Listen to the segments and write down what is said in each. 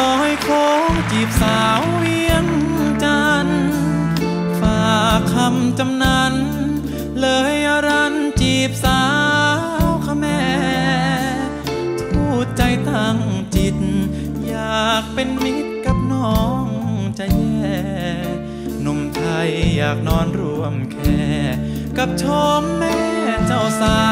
ลอยโคงจีบสาวเวียงจันฝากคำจำนัน เลยอรันจีบสาวขแม่ทูดใจตั้งจิต อยากเป็นมิตรกับน้องจะแย่หนุ่มไทยอยากนอนร่วมแค่ กับชมแม่เจ้าสาว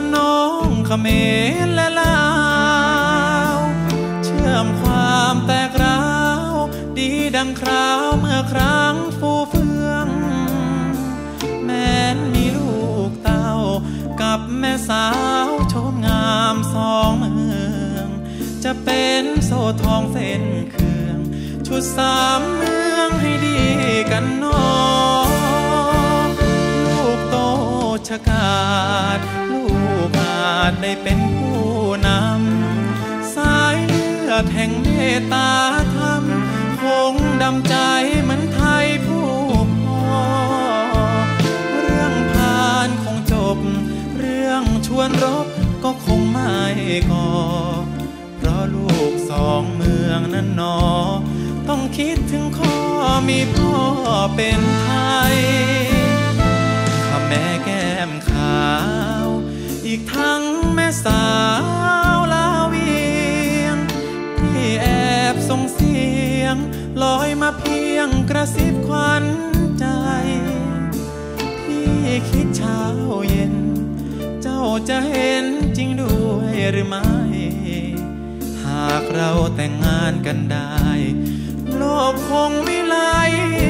นวลน้องเขมรและลาว เชื่อมความแตกร้าว ดีดังคราวเมื่อครั้งฟูเฟือง แม้นมีลูกเต้า กับแม่สาวชมงามสองเมือง จะเป็นโซ่ทองเส้นเครื่อง ชุดสามเมืองให้ดีกันหนอลู เป็นผู้นำ สายเลือดแห่งเมตตาธรรม คงดำใจเหมือนไทยผู้พ่อ เรื่องผ่านคงจบ เรื่องชวนรบก็คงไม่ก่อ เพราะลูกสองเมืองนั้นหนอ ต้องคิดถึงข้อมีพ่อเป็นไทยข้าแม่แก้มขาว อีกทั้ง สาวลาเวียงที่แอบส่งเสียงลอยมาเพียงกระซิบควันใจพี่คิดเช้าเย็น เจ้าจะเห็นจริงด้วยหรือไม่ หากเราแต่งงานกันได้ โลกคงวิไลไปคนเอ